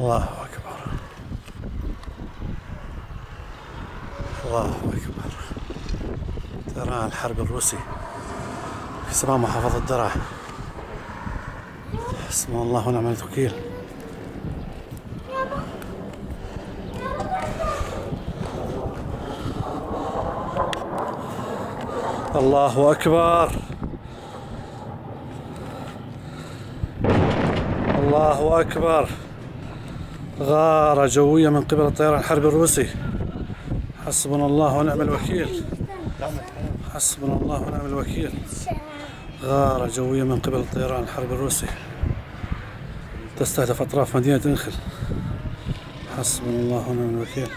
الله أكبر. الله أكبر. طيران الحرب الروسي في سماء محافظة درعا حسبنا الله ونعم الوكيل. الله أكبر. الله أكبر. غارة جوية من قبل الطيران الحربي الروسي. حسبنا الله ونعم الوكيل. حسبنا الله ونعم الوكيل. غارة جوية من قبل الطيران الحربي الروسي. تستهدف أطراف مدينة إنخل حسبنا الله ونعم الوكيل.